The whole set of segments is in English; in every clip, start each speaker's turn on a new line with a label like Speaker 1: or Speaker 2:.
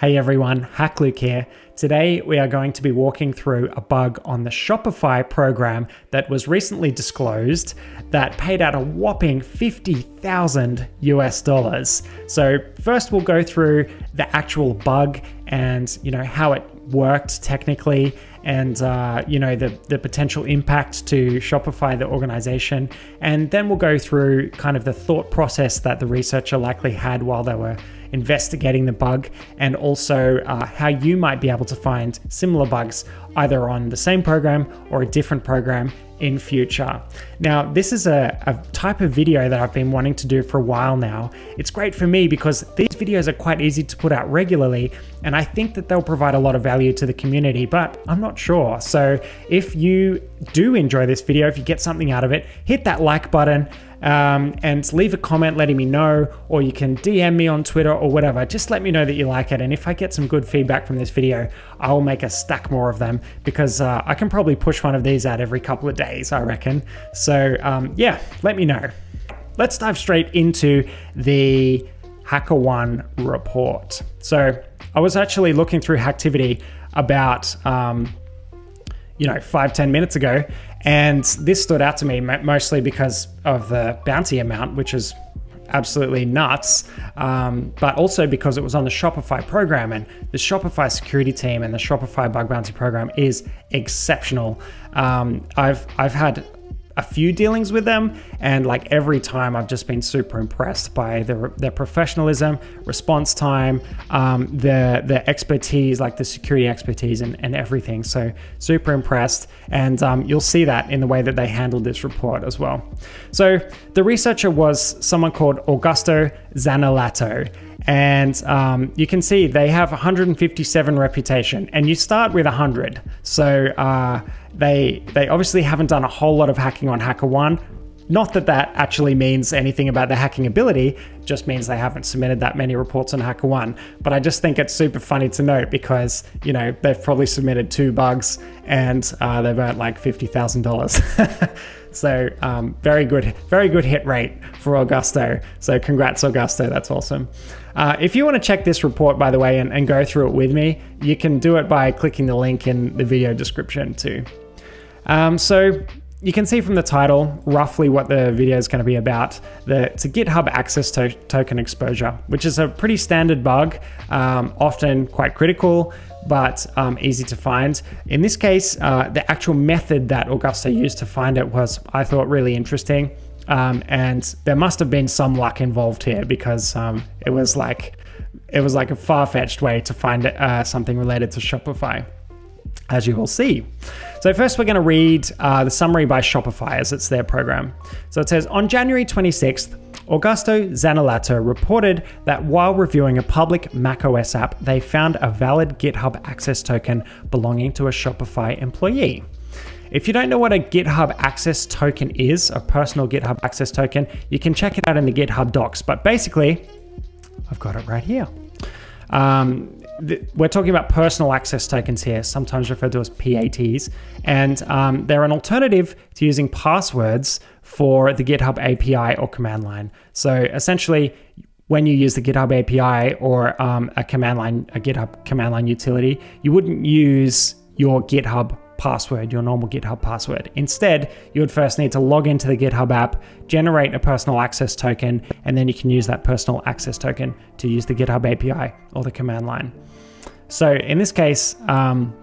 Speaker 1: Hey everyone, hakluke here. Today we are going to be walking through a bug on the Shopify program that was recently disclosed that paid out a whopping 50,000 US dollars. So first we'll go through the actual bug and you know how it worked technically and uh, you know the the potential impact to Shopify the organization. And then we'll go through kind of the thought process that the researcher likely had while they were investigating the bug, and also uh, how you might be able to find similar bugs either on the same program or a different program in future. Now, this is a, a, type of video that I've been wanting to do for a while now. It's great for me because these videos are quite easy to put out regularly, and I think that they'll provide a lot of value to the community, but I'm not sure. So if you do enjoy this video, if you get something out of it, hit that like button um, and leave a comment letting me know, or you can DM me on Twitter or whatever. Just let me know that you like it. And if I get some good feedback from this video, I'll make a stack more of them because uh, I can probably push one of these out every couple of days, I reckon. So um, yeah, let me know. Let's dive straight into the HackerOne report. So I was actually looking through Hacktivity about um, you know five ten minutes ago and this stood out to me mostly because of the bounty amount, which is absolutely nuts, um, but also because it was on the Shopify program. And the Shopify security team and the Shopify bug bounty program is exceptional. Um, I've I've had a few dealings with them, and like every time, I've just been super impressed by their their professionalism, response time, um, their their expertise, like the security expertise and, and everything. So super impressed, and um, you'll see that in the way that they handled this report as well. So the researcher was someone called Augusto Zanellato. And um, you can see they have 157 reputation, and you start with 100. So uh, they they obviously haven't done a whole lot of hacking on HackerOne. Not that that actually means anything about the hacking ability, just means they haven't submitted that many reports on HackerOne. But I just think it's super funny to note because, you know, they've probably submitted two bugs and uh, they've earned like $50,000. so um, very good, very good hit rate for Augusto. So congrats, Augusto. That's awesome. Uh, if you want to check this report, by the way, and, and go through it with me, you can do it by clicking the link in the video description too. Um, so you can see from the title roughly what the video is going to be about. It's a GitHub access to token exposure, which is a pretty standard bug, um, often quite critical, but um, easy to find. In this case, uh, the actual method that Augusto used to find it was, I thought, really interesting. Um, and there must have been some luck involved here because um, it was like it was like a far-fetched way to find uh, something related to Shopify, as you will see. So first we're going to read uh, the summary by Shopify as it's their program. So it says, on January 26th, Augusto Zanellato reported that while reviewing a public macOS app, they found a valid GitHub access token belonging to a Shopify employee. If you don't know what a GitHub access token is, a personal GitHub access token, you can check it out in the GitHub docs. But basically, I've got it right here. Um, we're talking about personal access tokens here, sometimes referred to as PATs, and um, they're an alternative to using passwords for the GitHub API or command line. So essentially, when you use the GitHub API or um, a command line, a GitHub command line utility, you wouldn't use your GitHub password, your normal GitHub password. Instead, you would first need to log into the GitHub app, generate a personal access token, and then you can use that personal access token to use the GitHub API or the command line. So in this case, um,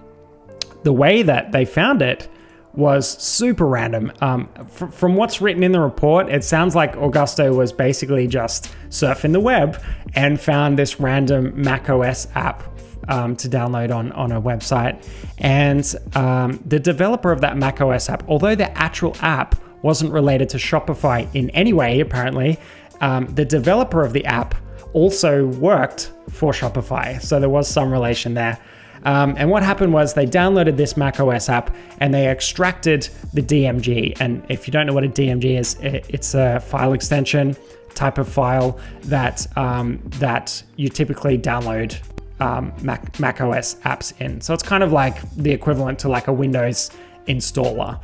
Speaker 1: the way that they found it was super random. Um, fr from what's written in the report, it sounds like Augusto was basically just surfing the web and found this random macOS app um, to download on, on a website. And um, the developer of that macOS app, although the actual app wasn't related to Shopify in any way, apparently, um, the developer of the app also worked for Shopify. So there was some relation there. Um, and what happened was they downloaded this macOS app and they extracted the DMG. And if you don't know what a DMG is, it's a file extension type of file that um, that you typically download um, Mac, Mac OS apps in. So it's kind of like the equivalent to like a Windows installer.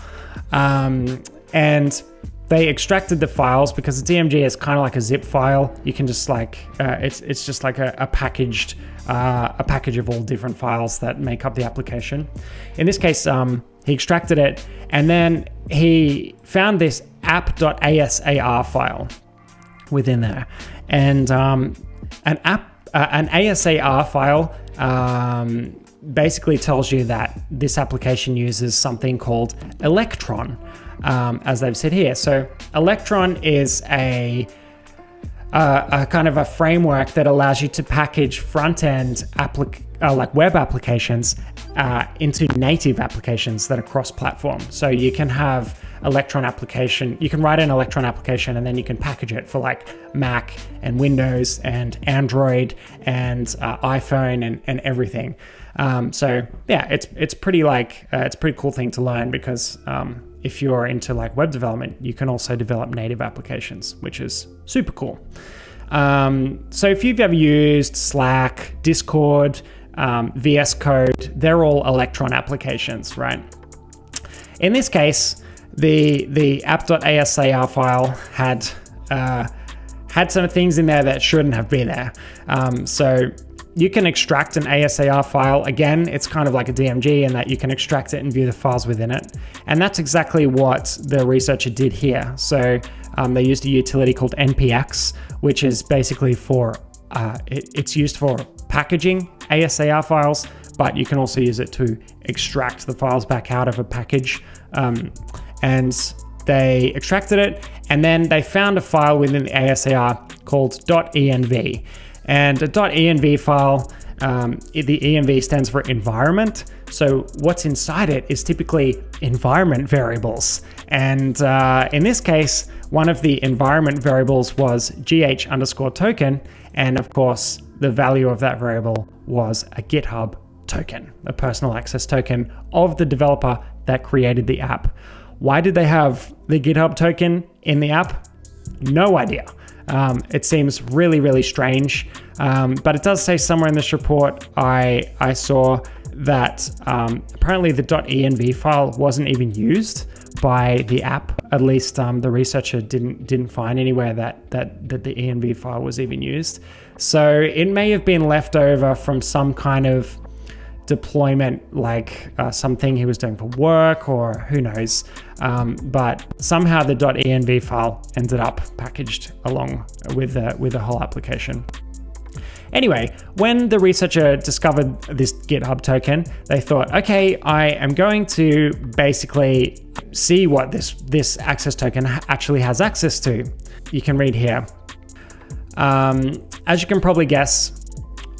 Speaker 1: Um, and they extracted the files because the DMG is kind of like a zip file. You can just like uh, it's it's just like a, a packaged uh, a package of all different files that make up the application. In this case, um, he extracted it and then he found this app.asar file within there, and um, an app uh, an ASAR file. Um, basically tells you that this application uses something called Electron, um, as they've said here. So Electron is a, uh, a kind of a framework that allows you to package front-end uh, like web applications uh, into native applications that are cross-platform. So you can have Electron application, you can write an Electron application and then you can package it for like Mac and Windows and Android and uh, iPhone and, and everything. Um, so yeah, it's it's pretty like uh, it's pretty cool thing to learn because um, if you're into like web development, you can also develop native applications, which is super cool. Um, so if you've ever used Slack, Discord, um, VS Code, they're all Electron applications, right? In this case, the the app.asar file had uh, had some things in there that shouldn't have been there. Um, so you can extract an ASAR file. Again, it's kind of like a DMG in that you can extract it and view the files within it. And that's exactly what the researcher did here. So um, they used a utility called npx, which is basically for, uh, it, it's used for packaging ASAR files, but you can also use it to extract the files back out of a package. Um, and they extracted it, and then they found a file within the ASAR called .env. And a .env file, um, the env stands for environment. So what's inside it is typically environment variables. And uh, in this case, one of the environment variables was gh underscore token. And of course, the value of that variable was a GitHub token, a personal access token of the developer that created the app. Why did they have the GitHub token in the app? No idea. Um, it seems really, really strange. Um, but it does say somewhere in this report I, I saw that um, apparently the .env file wasn't even used by the app. At least um, the researcher didn't didn't find anywhere that, that that the env file was even used. So it may have been left over from some kind of deployment, like uh, something he was doing for work or who knows. Um, but somehow the .env file ended up packaged along with the, with the whole application. Anyway, when the researcher discovered this GitHub token, they thought, okay, I am going to basically see what this, this access token actually has access to. You can read here. Um, as you can probably guess,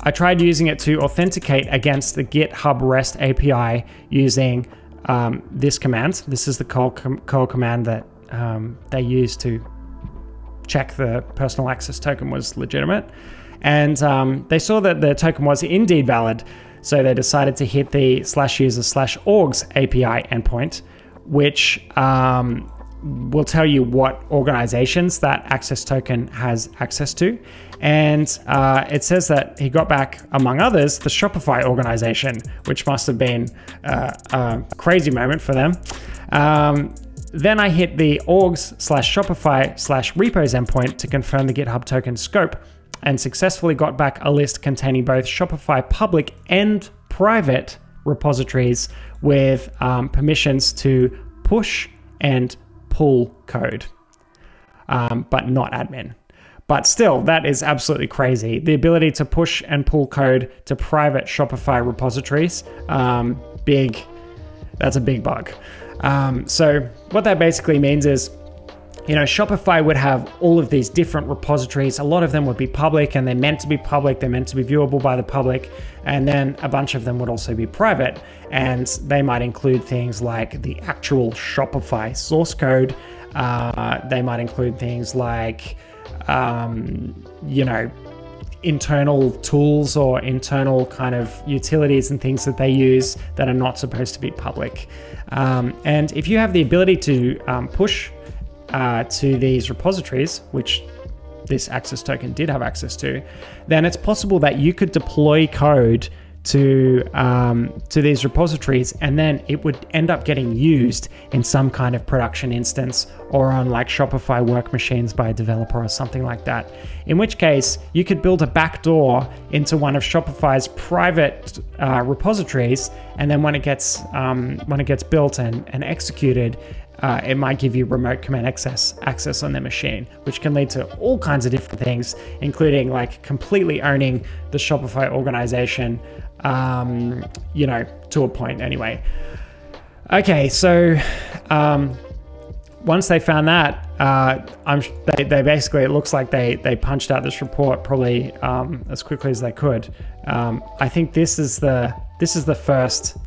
Speaker 1: I tried using it to authenticate against the GitHub REST API using um, this command. This is the call, com command that um, they use to check the personal access token was legitimate. And um, they saw that the token was indeed valid. So they decided to hit the slash user slash orgs API endpoint, which um, will tell you what organizations that access token has access to. And uh, it says that he got back, among others, the Shopify organization, which must have been uh, a crazy moment for them. Um, then I hit the orgs slash Shopify slash repos endpoint to confirm the GitHub token scope and successfully got back a list containing both Shopify public and private repositories with um, permissions to push and pull code, um, but not admin. But still, that is absolutely crazy. The ability to push and pull code to private Shopify repositories, um, big, that's a big bug. Um, so what that basically means is, you know, Shopify would have all of these different repositories. A lot of them would be public and they're meant to be public. They're meant to be viewable by the public. And then a bunch of them would also be private. And they might include things like the actual Shopify source code. Uh, they might include things like, um, you know, internal tools or internal kind of utilities and things that they use that are not supposed to be public. Um, and if you have the ability to um, push uh, to these repositories, which this access token did have access to, then it's possible that you could deploy code to um, to these repositories, and then it would end up getting used in some kind of production instance or on like Shopify work machines by a developer or something like that. In which case, you could build a backdoor into one of Shopify's private uh, repositories, and then when it gets um, when it gets built and, and executed, uh, it might give you remote command access access on their machine, which can lead to all kinds of different things, including like completely owning the Shopify organization, um, you know, to a point anyway. Okay, so um, once they found that, uh, I'm they, they basically it looks like they they punched out this report probably um, as quickly as they could. Um, I think this is the this is the first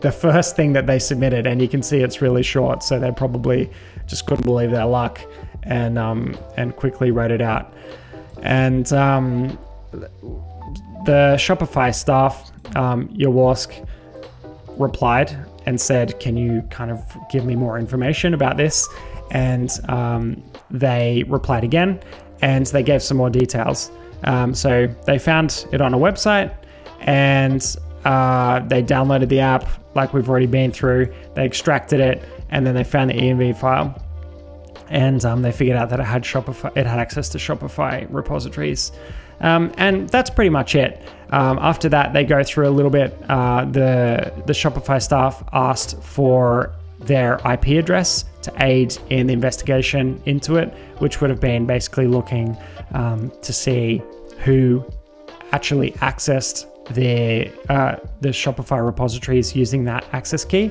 Speaker 1: the first thing that they submitted, and you can see it's really short, so they probably just couldn't believe their luck and um, and quickly wrote it out. And um, the Shopify staff, um, replied and said, "Can you kind of give me more information about this?" And um, they replied again, and they gave some more details. Um, so they found it on a website, and uh, they downloaded the app like we've already been through. They extracted it and then they found the env file, and um, they figured out that it had Shopify. It had access to Shopify repositories, um, and that's pretty much it. Um, after that, they go through a little bit. Uh, the the Shopify staff asked for their IP address to aid in the investigation into it, which would have been basically looking um, to see who actually accessed the uh, the Shopify repositories using that access key,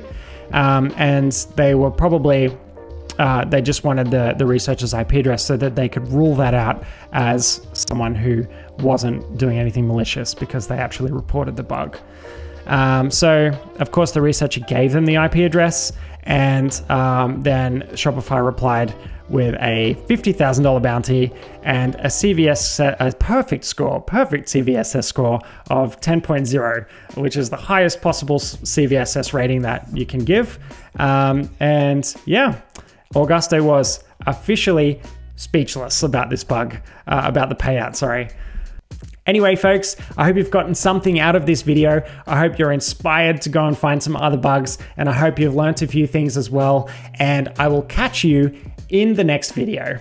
Speaker 1: um, and they were probably uh, they just wanted the the researcher's IP address so that they could rule that out as someone who wasn't doing anything malicious because they actually reported the bug. Um, so of course the researcher gave them the IP address, and um, then Shopify replied with a $50,000 bounty and a CVS, a perfect score, perfect CVSS score of 10.0, which is the highest possible CVSS rating that you can give. Um, and yeah, Augusto was officially speechless about this bug, uh, about the payout, sorry. Anyway, folks, I hope you've gotten something out of this video. I hope you're inspired to go and find some other bugs, and I hope you've learnt a few things as well. And I will catch you in the next video.